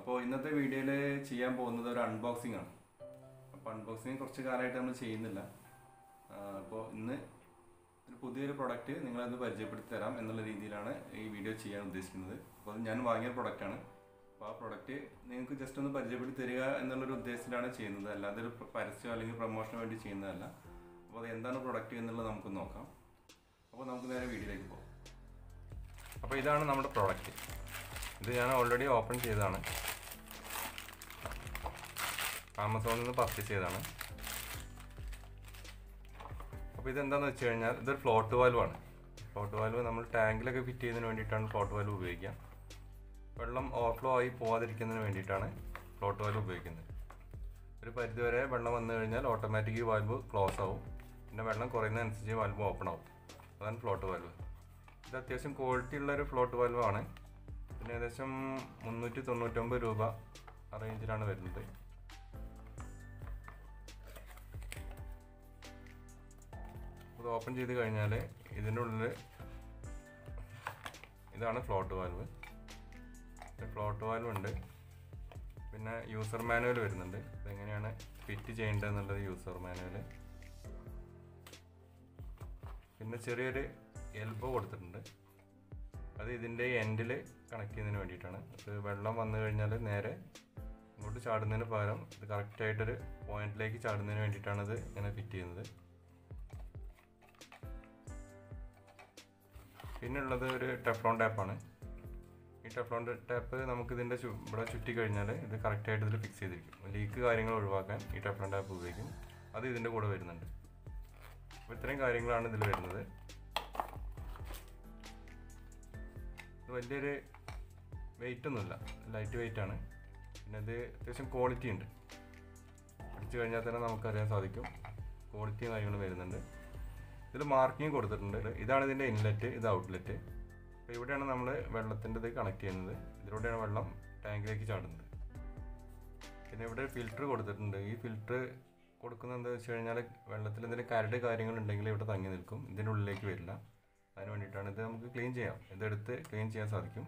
അപ്പോൾ ഇന്നത്തെ വീഡിയോയിൽ ചെയ്യാൻ പോകുന്നത് ഒരു അൺബോക്സിംഗ് ആണ്. അപ്പോൾ അൺബോക്സിങ് കുറച്ച് കാലമായിട്ട് നമ്മൾ ചെയ്യുന്നില്ല. അപ്പോൾ ഇന്ന് ഒരു പുതിയൊരു പ്രൊഡക്റ്റ് നിങ്ങളത് പരിചയപ്പെടുത്തി തരാം എന്നുള്ള രീതിയിലാണ് ഈ വീഡിയോ ചെയ്യാൻ ഉദ്ദേശിക്കുന്നത്. അപ്പോൾ അത് ഞാൻ വാങ്ങിയ പ്രൊഡക്റ്റാണ് അപ്പോൾ ആ പ്രൊഡക്റ്റ് നിങ്ങൾക്ക് ജസ്റ്റ് ഒന്ന് പരിചയപ്പെടുത്തി തരിക എന്നുള്ളൊരു ഉദ്ദേശത്തിലാണ് ചെയ്യുന്നത്. അല്ലാതെ ഒരു പരസ്യം അല്ലെങ്കിൽ പ്രൊമോഷന് വേണ്ടി ചെയ്യുന്നതല്ല. അപ്പോൾ അത് എന്താണ് പ്രൊഡക്റ്റ് എന്നുള്ളത് നമുക്ക് നോക്കാം. അപ്പോൾ നമുക്ക് നേരെ വീഡിയോയിലേക്ക് പോകാം. അപ്പോൾ ഇതാണ് നമ്മുടെ പ്രോഡക്റ്റ് ഇത് ഞാൻ ഓൾറെഡി ഓപ്പൺ ചെയ്തതാണ്. ആമസോണിൽ നിന്ന് പർച്ചേസ് ചെയ്തതാണ്. അപ്പോൾ ഇതെന്താണെന്ന് വെച്ച് കഴിഞ്ഞാൽ ഇതൊരു ഫ്ലോട്ട് വാൽവാണ് ഫ്ലോട്ട് വാൽവ് നമ്മൾ ടാങ്കിലൊക്കെ ഫിറ്റ് ചെയ്യുന്നതിന് വേണ്ടിയിട്ടാണ് ഫ്ലോട്ട് വാൽവ് ഉപയോഗിക്കുക. വെള്ളം ഓവർഫ്ലോ ആയി പോവാതിരിക്കുന്നതിന് വേണ്ടിയിട്ടാണ് ഫ്ലോട്ട് വാൽവ് ഉപയോഗിക്കുന്നത്. ഒരു പരിധിവരെ വെള്ളം വന്നു കഴിഞ്ഞാൽ ഓട്ടോമാറ്റിക് വാൽവ് ക്ലോസ് ആവും. പിന്നെ വെള്ളം കുറയുന്നതനുസരിച്ച് വാൽവ് ഓപ്പൺ ആവും. അതാണ് ഫ്ലോട്ട് വാൽവ് ഇത് അത്യാവശ്യം ക്വാളിറ്റി ഉള്ള ഒരു ഫ്ലോട്ട് വാൽവാണ് പിന്നെ ഏകദേശം മുന്നൂറ്റി തൊണ്ണൂറ്റൊമ്പത് രൂപ റേഞ്ചിലാണ് വരുന്നത്. ഇത് ഓപ്പൺ ചെയ്ത് കഴിഞ്ഞാൽ ഇതിന്റെ ഉള്ളിൽ ഇതാണ് ഫ്ലോട്ട് വാൽവ് ഫ്ലോട്ട് വാൽവ് ഉണ്ട്. പിന്നെ യൂസർ മാനുവൽ വരുന്നുണ്ട്. ഇതെങ്ങനെയാണ് ഫിറ്റ് ചെയ്യേണ്ടത് എന്നുള്ളത് യൂസർ മാനുവൽ പിന്നെ ചെറിയൊരു എൽബോ കൊടുത്തിട്ടുണ്ട്. അത് ഇതിന്റെ എൻഡിൽ കണക്ട് ചെയ്യുന്നതിന് വേണ്ടിയിട്ടാണ്. അത് വെള്ളം വന്നു കഴിഞ്ഞാൽ നേരെ ഇങ്ങോട്ട് ചാടുന്നതിന് പകരം ഇത് കറക്റ്റായിട്ടൊരു പോയിന്റിലേക്ക് ചാടുന്നതിന് വേണ്ടിയിട്ടാണ് ഇത് ഇങ്ങനെ ഫിറ്റ് ചെയ്യുന്നത്. പിന്നെ ഉള്ളത് ഒരു ടെഫ്ലോൺ ടാപ്പാണ് ഈ ടെഫ്ലോൺ ടാപ്പ് നമുക്ക് ഇതിന്റെ ഇവിടെ ചുറ്റി കഴിഞ്ഞാൽ ഇത് കറക്റ്റായിട്ട് ഇതിൽ ഫിക്സ് ചെയ്തിരിക്കും. ലീക്ക് കാര്യങ്ങൾ ഒഴിവാക്കാൻ ഈ ടെഫ്ലോൺ ടാപ്പ് ഉപയോഗിക്കും. അത് ഇതിന്റെ കൂടെ വരുന്നുണ്ട്. അപ്പോൾ ഇത്രയും കാര്യങ്ങളാണ് ഇതിൽ വരുന്നത്. വലിയൊരു വെയിറ്റ് ഒന്നുമില്ല. ലൈറ്റ് വെയിറ്റ് ആണ്. പിന്നെ ഇത് അത്യാവശ്യം ക്വാളിറ്റി ഉണ്ട്. അടിച്ചു കഴിഞ്ഞാൽ തന്നെ നമുക്കറിയാൻ സാധിക്കും. ക്വാളിറ്റിയും കാര്യങ്ങളും വരുന്നുണ്ട്. ഇതിൽ മാർക്കിങ് കൊടുത്തിട്ടുണ്ട്. ഇതാണ് ഇതിന്റെ ഇൻലെറ്റ് ഇത് ഔട്ട്ലെറ്റ് അപ്പോൾ ഇവിടെയാണ് നമ്മൾ വെള്ളത്തിന്റെ ഇത് കണക്ട് ചെയ്യുന്നത്. ഇതിലൂടെയാണ് വെള്ളം ടാങ്കിലേക്ക് ചാടുന്നത്. പിന്നെ ഇവിടെ ഫിൽറ്റർ കൊടുത്തിട്ടുണ്ട്. ഈ ഫിൽറ്റർ കൊടുക്കുന്നത് എന്താ വെച്ച് കഴിഞ്ഞാൽ വെള്ളത്തിൽ എന്തെങ്കിലും കരട് കാര്യങ്ങളുണ്ടെങ്കിൽ ഇവിടെ തങ്ങി നിൽക്കും. ഇതിന്റെ ഉള്ളിലേക്ക് വരില്ല. അതിന് വേണ്ടിയിട്ടാണ് ഇത് നമുക്ക് ക്ലീൻ ചെയ്യാം. ഇതെടുത്ത് ക്ലീൻ ചെയ്യാൻ സാധിക്കും.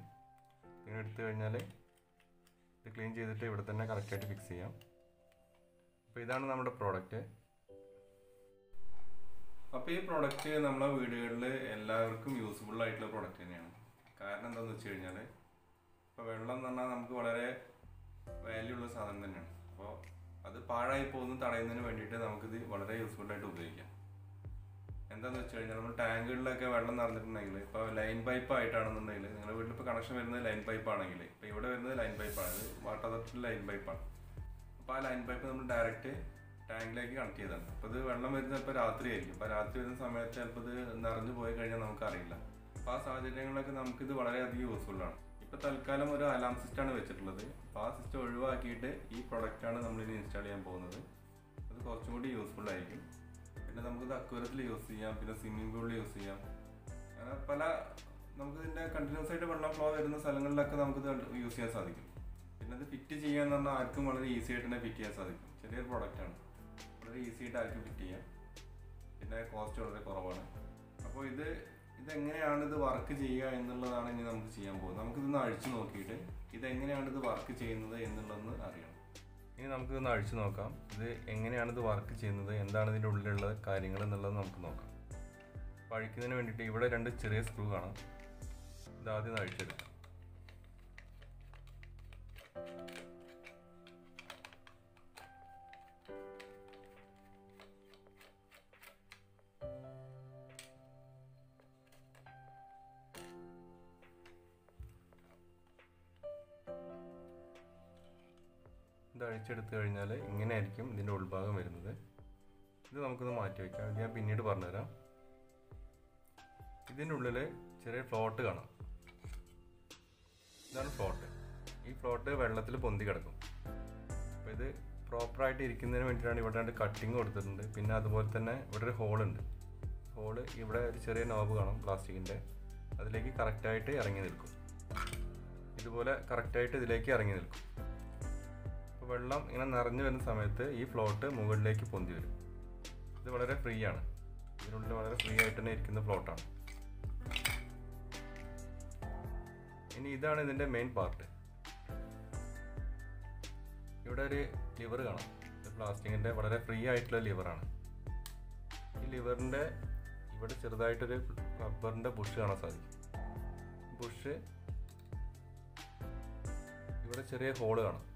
ഇങ്ങനെ എടുത്തു കഴിഞ്ഞാൽ ഇത് ക്ലീൻ ചെയ്തിട്ട് ഇവിടെ തന്നെ കറക്റ്റായിട്ട് ഫിക്സ് ചെയ്യാം. അപ്പോൾ ഇതാണ് നമ്മുടെ പ്രോഡക്റ്റ് അപ്പോൾ ഈ പ്രോഡക്റ്റ് നമ്മളെ വീടുകളിൽ എല്ലാവർക്കും യൂസ്ഫുൾ ആയിട്ടുള്ള പ്രോഡക്റ്റ് തന്നെയാണ്. കാരണം എന്താണെന്ന് വെച്ച് കഴിഞ്ഞാൽ ഇപ്പോൾ വെള്ളം എന്ന് പറഞ്ഞാൽ നമുക്ക് വളരെ വാല്യൂ ഉള്ള സാധനം തന്നെയാണ്. അപ്പോൾ അത് പാഴായി പോകുന്നത് തടയുന്നതിന് വേണ്ടിയിട്ട് നമുക്കിത് വളരെ യൂസ്ഫുൾ ആയിട്ട് ഉപയോഗിക്കാം. എന്താണെന്ന് വെച്ച് കഴിഞ്ഞാൽ നമ്മൾ ടാങ്കുകളിലൊക്കെ വെള്ളം നിറഞ്ഞിട്ടുണ്ടെങ്കിൽ ഇപ്പോൾ ലൈൻ പൈപ്പ് ആയിട്ടാണെന്നുണ്ടെങ്കിൽ നിങ്ങളുടെ വീട്ടിൽ ഇപ്പോൾ കണക്ഷൻ വരുന്നത് ലൈൻ പൈപ്പ് ആണെങ്കിൽ ഇപ്പോൾ ഇവിടെ വരുന്നത് ലൈൻ പൈപ്പാണ് വാട്ടർ അതോറിറ്റിയിൽ ലൈൻ പൈപ്പാണ് അപ്പോൾ ആ ലൈൻ പൈപ്പ് നമ്മൾ ഡയറക്റ്റ് ടാങ്കിലേക്ക് കണക്ട് ചെയ്തതാണ്. അപ്പോൾ ഇത് വെള്ളം വരുന്നത് ഇപ്പോൾ രാത്രി ആയിരിക്കും അപ്പോൾ രാത്രി വരുന്ന സമയത്ത് ചിലപ്പോൾ ഇത് നിറഞ്ഞു പോയി കഴിഞ്ഞാൽ നമുക്കറിയില്ല. അപ്പോൾ ആ സാഹചര്യങ്ങളിലൊക്കെ നമുക്കിത് വളരെയധികം ആണ്. ഇപ്പോൾ തൽക്കാലം ഒരു അലാം സിസ്റ്റമാണ് വെച്ചിട്ടുള്ളത്. അപ്പോൾ ആ സിസ്റ്റം ഒഴിവാക്കിയിട്ട് ഈ പ്രൊഡക്റ്റാണ് നമ്മളിനി ഇൻസ്റ്റാൾ ചെയ്യാൻ പോകുന്നത്. അത് കുറച്ചും കൂടി യൂസ്ഫുൾ ആയിരിക്കും. പിന്നെ നമുക്കിത് അക്വരത്തിൽ യൂസ് ചെയ്യാം. പിന്നെ സ്വിമ്മിംഗ് പൂളിൽ യൂസ് ചെയ്യാം. അങ്ങനെ പല നമുക്ക് ഇതിന്റെ കണ്ടിന്യൂസ് ആയിട്ട് വെള്ളം ഫ്ലോ വരുന്ന സ്ഥലങ്ങളിലൊക്കെ നമുക്കിത് യൂസ് ചെയ്യാൻ സാധിക്കും. പിന്നെ ഇത് ഫിറ്റ് ചെയ്യാന്ന് പറഞ്ഞാൽ ആർക്കും വളരെ ഈസി ആയിട്ട് തന്നെ ഫിറ്റ് ചെയ്യാൻ സാധിക്കും. ചെറിയൊരു പ്രോഡക്റ്റാണ് വളരെ ഈസി ആയിട്ട് ആർക്കും ഫിറ്റ് ചെയ്യാം. പിന്നെ കോസ്റ്റ് വളരെ കുറവാണ്. അപ്പോൾ ഇത് ഇതെങ്ങനെയാണ് ഇത് വർക്ക് ചെയ്യുക എന്നുള്ളതാണ് ഇനി നമുക്ക് ചെയ്യാൻ പോകുന്നത്. നമുക്കിതൊന്ന് അഴിച്ചു നോക്കിയിട്ട് ഇതെങ്ങനെയാണ് ഇത് വർക്ക് ചെയ്യുന്നത് എന്നുള്ളതെന്ന് അറിയണം. ഇനി നമുക്കിതൊന്ന് അഴിച്ചു നോക്കാം. ഇത് എങ്ങനെയാണ് ഇത് വർക്ക് ചെയ്യുന്നത്? എന്താണ് ഇതിന്റെ ഉള്ളിലുള്ള കാര്യങ്ങൾ എന്നുള്ളത് നമുക്ക് നോക്കാം. അപ്പോൾ അഴിക്കുന്നതിന് വേണ്ടിയിട്ട് ഇവിടെ രണ്ട് ചെറിയ സ്ക്രൂ കാണാം. ഇതാദ്യം അഴിച്ചെടുക്കാം. ഇത് അഴിച്ചെടുത്തു കഴിഞ്ഞാൽ ഇങ്ങനെയായിരിക്കും ഇതിന്റെ ഉൾഭാഗം വരുന്നത്. ഇത് നമുക്കൊന്ന് മാറ്റി വയ്ക്കാം ഞാൻ പിന്നീട് പറഞ്ഞുതരാം. ഇതിന്റെ ഉള്ളിൽ ചെറിയ ഫ്ലോട്ട് കാണാം. ഇതാണ് ഫ്ലോട്ട്. ഈ ഫ്ലോട്ട് വെള്ളത്തിൽ പൊന്തി കിടക്കും. അപ്പോൾ ഇത് പ്രോപ്പറായിട്ട് ഇരിക്കുന്നതിന് വേണ്ടിയിട്ടാണ് ഇവിടെ രണ്ട് കട്ടിങ് കൊടുത്തിട്ടുണ്ട്. പിന്നെ അതുപോലെ തന്നെ ഇവിടെ ഒരു ഹോളുണ്ട് ഹോൾ ഇവിടെ ഒരു ചെറിയ നോബ് കാണും പ്ലാസ്റ്റിക്കിന്റെ അതിലേക്ക് കറക്റ്റായിട്ട് ഇറങ്ങി നിൽക്കും. ഇതുപോലെ കറക്റ്റായിട്ട് ഇതിലേക്ക് ഇറങ്ങി നിൽക്കും. അപ്പോൾ വെള്ളം ഇങ്ങനെ നിറഞ്ഞു വരുന്ന സമയത്ത് ഈ ഫ്ലോട്ട് മുകളിലേക്ക് പൊന്തി വരും. ഇത് വളരെ ഫ്രീ ആണ്. ഇതിനുള്ളിൽ വളരെ ഫ്രീ ആയിട്ട് തന്നെ ഇരിക്കുന്ന ഫ്ലോട്ടാണ് ഇനി ഇതാണ് ഇതിന്റെ മെയിൻ പാർട്ട് ഇവിടെ ഒരു ലിവർ കാണാം. ഇത് പ്ലാസ്റ്റിക്കിന്റെ വളരെ ഫ്രീ ആയിട്ടുള്ള ലിവറാണ് ഈ ലിവറിന്റെ ഇവിടെ ചെറുതായിട്ടൊരു റബ്ബറിന്റെ ബുഷ് കാണാൻ സാധിക്കും. ബുഷ് ഇവിടെ ചെറിയ ഹോൾ കാണാം.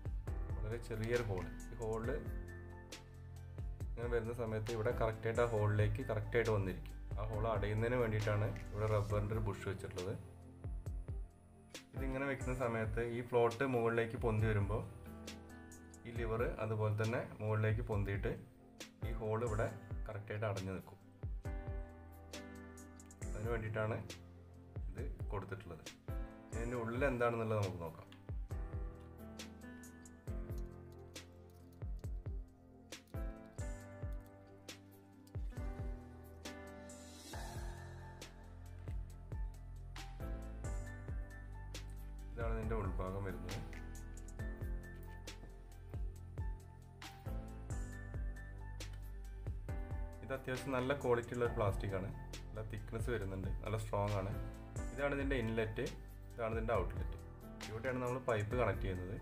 വളരെ ചെറിയൊരു ഹോൾ ഈ ഹോളിൽ ഇങ്ങനെ വരുന്ന സമയത്ത് ഇവിടെ കറക്റ്റായിട്ട് ആ ഹോളിലേക്ക് കറക്റ്റായിട്ട് വന്നിരിക്കും. ആ ഹോൾ അടയുന്നതിന് വേണ്ടിയിട്ടാണ് ഇവിടെ റബ്ബറിന്റെ ഒരു ബുഷ് വെച്ചിട്ടുള്ളത്. ഇതിങ്ങനെ വെക്കുന്ന സമയത്ത് ഈ ഫ്ലോട്ട് മുകളിലേക്ക് പൊന്തി വരുമ്പോൾ ഈ ലിവർ അതുപോലെ തന്നെ മുകളിലേക്ക് പൊന്തിയിട്ട് ഈ ഹോൾ ഇവിടെ കറക്റ്റായിട്ട് അടഞ്ഞു നിൽക്കും. അതിന് വേണ്ടിയിട്ടാണ് ഇത് കൊടുത്തിട്ടുള്ളത്. ഇതിന്റെ ഉള്ളിൽ എന്താണെന്നുള്ളത് നമുക്ക് നോക്കാം. ഉൾഭാഗം വരുന്നത്. ഇത് അത്യാവശ്യം നല്ല ക്വാളിറ്റി ഉള്ള പ്ലാസ്റ്റിക് ആണ്. നല്ല തിക്നെസ് വരുന്നുണ്ട്. നല്ല സ്ട്രോങ് ആണ്. ഇതാണ് ഇതിന്റെ ഇൻലെറ്റ് ഇതാണ് ഇതിന്റെ ഔട്ട്ലെറ്റ് ഇവിടെയാണ് നമ്മൾ പൈപ്പ് കണക്ട് ചെയ്യുന്നത്.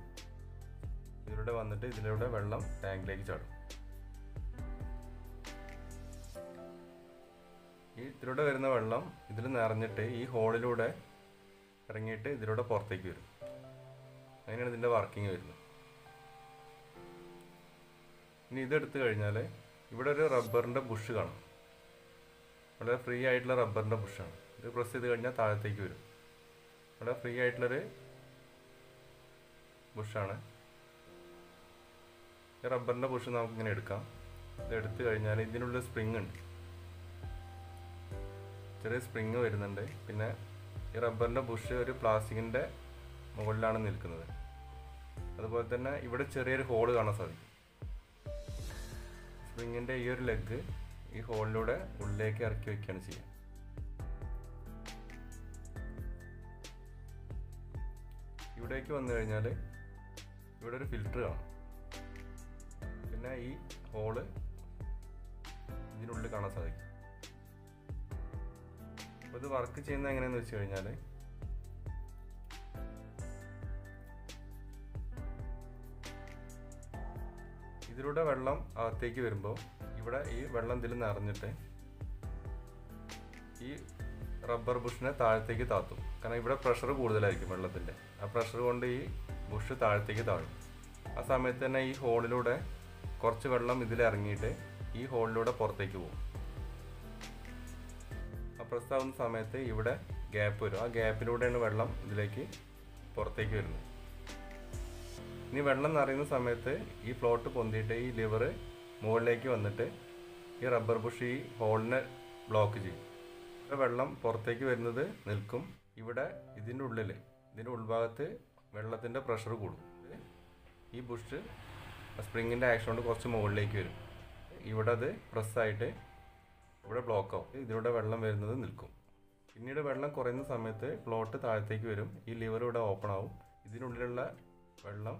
ഇതിലൂടെ വന്നിട്ട് ഇതിലൂടെ വെള്ളം ടാങ്കിലേക്ക് ചാടും. ഈ ഇതിലൂടെ വരുന്ന വെള്ളം ഇതിൽ നിറഞ്ഞിട്ട് ഈ ഹോളിലൂടെ ഇറങ്ങിയിട്ട് ഇതിലൂടെ പുറത്തേക്ക് വരും. അങ്ങനെയാണ് ഇതിന്റെ വർക്കിംഗ് വരുന്നത്. ഇനി ഇതെടുത്തു കഴിഞ്ഞാൽ ഇവിടെ ഒരു റബ്ബറിന്റെ ബുഷ് കാണും. വളരെ ഫ്രീ ആയിട്ടുള്ള റബ്ബറിന്റെ ബുഷാണ് ഇത് പ്രസ് ചെയ്ത് കഴിഞ്ഞാൽ താഴത്തേക്ക് വരും. വളരെ ഫ്രീ ആയിട്ടുള്ളൊരു ബുഷാണ് ഈ റബ്ബറിന്റെ ബുഷ് നമുക്കിങ്ങനെ എടുക്കാം. ഇത് എടുത്തു കഴിഞ്ഞാൽ ഇതിനുള്ള സ്പ്രിങ് ഉണ്ട്. ചെറിയ സ്പ്രിങ് വരുന്നുണ്ട്. പിന്നെ ഈ റബ്ബറിന്റെ ബുഷ് ഒരു പ്ലാസ്റ്റിക്കിന്റെ മുകളിലാണ് നിൽക്കുന്നത്. അതുപോലെ തന്നെ ഇവിടെ ചെറിയൊരു ഹോൾ കാണാൻ സാധിക്കും. സ്പ്രിങ്ങിന്റെ ഈ ഒരു ലെഗ് ഈ ഹോളിലൂടെ ഉള്ളിലേക്ക് ഇറക്കി വയ്ക്കുകയാണ് ചെയ്യുക. ഇവിടേക്ക് വന്നു കഴിഞ്ഞാൽ ഇവിടെ ഒരു ഫിൽറ്റർ കാണാം. പിന്നെ ഈ ഹോൾ ഇതിനുള്ളിൽ കാണാൻ സാധിക്കും. അപ്പോൾ ഇത് വർക്ക് ചെയ്യുന്നത് എങ്ങനെയാണെന്ന് വെച്ച് കഴിഞ്ഞാൽ ഇതിലൂടെ വെള്ളം അകത്തേക്ക് വരുമ്പോൾ ഇവിടെ ഈ വെള്ളം ഇതിൽ നിറഞ്ഞിട്ട് ഈ റബ്ബർ ബുഷിനെ താഴത്തേക്ക് താത്തും. കാരണം ഇവിടെ പ്രഷർ കൂടുതലായിരിക്കും വെള്ളത്തിന്റെ ആ പ്രഷർ കൊണ്ട് ഈ ബുഷ് താഴത്തേക്ക് താഴും. ആ സമയത്ത് തന്നെ ഈ ഹോളിലൂടെ കുറച്ച് വെള്ളം ഇതിലിറങ്ങിയിട്ട് ഈ ഹോളിലൂടെ പുറത്തേക്ക് പോകും. ആ പ്രസ്താവുന്ന സമയത്ത് ഇവിടെ ഗ്യാപ്പ് വരും. ആ ഗ്യാപ്പിലൂടെയാണ് വെള്ളം ഇതിലേക്ക് പുറത്തേക്ക് വരുന്നത്. ഇനി വെള്ളം നിറയുന്ന സമയത്ത് ഈ ഫ്ലോട്ട് പൊന്തിയിട്ട് ഈ ലിവർ മുകളിലേക്ക് വന്നിട്ട് ഈ റബ്ബർ ബുഷ് ഈ ഹോളിനെ ബ്ലോക്ക് ചെയ്യും. വെള്ളം പുറത്തേക്ക് വരുന്നത് നിൽക്കും. ഇവിടെ ഇതിന്റെ ഉള്ളിൽ ഇതിന്റെ ഉൾഭാഗത്ത് വെള്ളത്തിന്റെ പ്രഷർ കൂടും. ഈ ബുഷ് സ്പ്രിങ്ങിന്റെ ആക്ഷൻ കൊണ്ട് കുറച്ച് മുകളിലേക്ക് വരും. ഇവിടെ അത് പ്രസ്സായിട്ട് ഇവിടെ ബ്ലോക്ക് ആവും. ഇതിലൂടെ വെള്ളം വരുന്നത് നിൽക്കും. പിന്നീട് വെള്ളം കുറയുന്ന സമയത്ത് ഫ്ലോട്ട് താഴത്തേക്ക് വരും. ഈ ലിവർ ഇവിടെ ഓപ്പൺ ആവും. ഇതിനുള്ളിലുള്ള വെള്ളം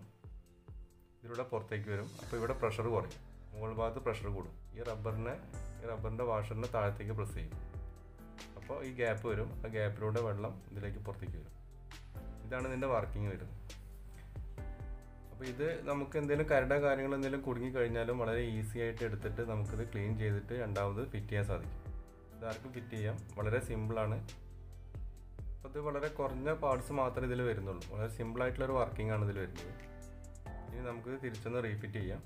ഇതിലൂടെ പുറത്തേക്ക് വരും. അപ്പോൾ ഇവിടെ പ്രഷർ കുറയും. മുകൾ ഭാഗത്ത് പ്രഷർ കൂടും. ഈ റബ്ബറിനെ ഈ റബ്ബറിന്റെ വാഷറിനെ താഴത്തേക്ക് പ്രസ് ചെയ്യും. അപ്പോൾ ഈ ഗ്യാപ്പ് വരും. ആ ഗ്യാപ്പിലൂടെ വെള്ളം ഇതിലേക്ക് പുറത്തേക്ക് വരും. ഇതാണ് ഇതിന്റെ വർക്കിംഗ് വരുന്നത്. അപ്പോൾ ഇത് നമുക്ക് എന്തെങ്കിലും കരട കാര്യങ്ങൾ എന്തെങ്കിലും കുടുങ്ങി കഴിഞ്ഞാലും വളരെ ഈസി ആയിട്ട് എടുത്തിട്ട് നമുക്കിത് ക്ലീൻ ചെയ്തിട്ട് രണ്ടാമത് ഫിറ്റ് ചെയ്യാൻ സാധിക്കും. ഇതാർക്കും ഫിറ്റ് ചെയ്യാം. വളരെ സിമ്പിളാണ് അപ്പോൾ ഇത് വളരെ കുറഞ്ഞ പാർട്സ് മാത്രമേ ഇതിൽ വരുന്നുള്ളൂ. വളരെ സിമ്പിളായിട്ടുള്ളൊരു വർക്കിംഗ് ആണ് ഇതിൽ വരുന്നത്. ഇനി നമുക്ക് തിരിച്ചൊന്ന് റീഫിറ്റ് ചെയ്യാം.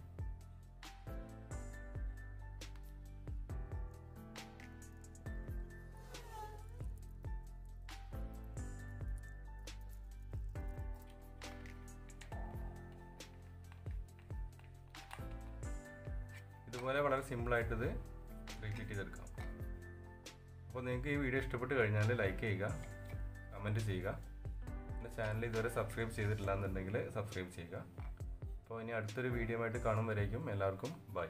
ഇതുപോലെ വളരെ സിമ്പിളായിട്ട് ഇത് റീഫിറ്റ് ചെയ്തെടുക്കാം. അപ്പോൾ നിങ്ങൾക്ക് ഈ വീഡിയോ ഇഷ്ടപ്പെട്ട് കഴിഞ്ഞാൽ ലൈക്ക് ചെയ്യുക കമന്റ് ചെയ്യുക. പിന്നെ ചാനൽ ഇതുവരെ സബ്സ്ക്രൈബ് ചെയ്തിട്ടില്ല എന്നുണ്ടെങ്കിൽ സബ്സ്ക്രൈബ് ചെയ്യുക. അപ്പോൾ ഇനി അടുത്തൊരു വീഡിയോ ആയിട്ട് കാണും വരേക്കും എല്ലാവർക്കും ബൈ.